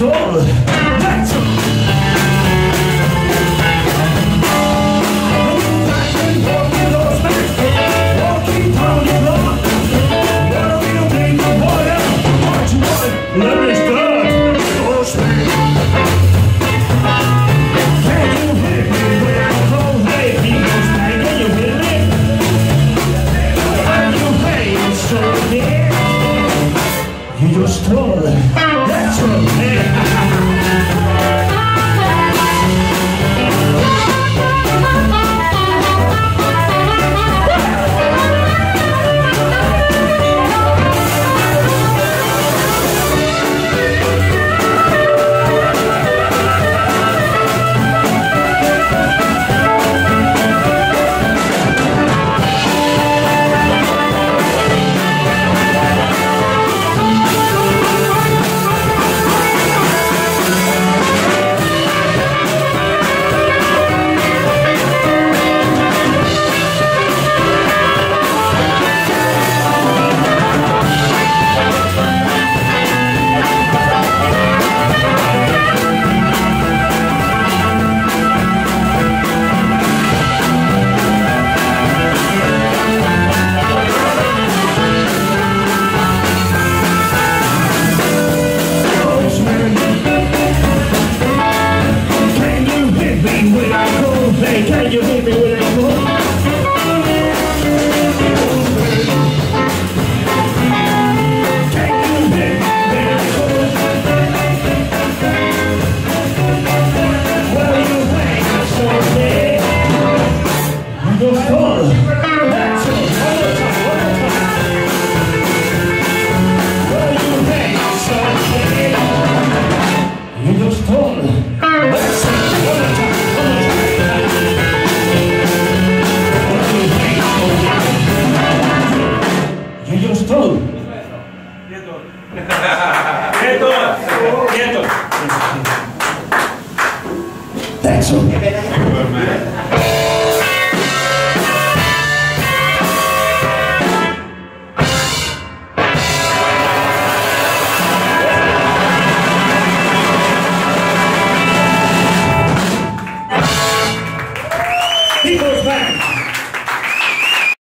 When That's your man. That's it.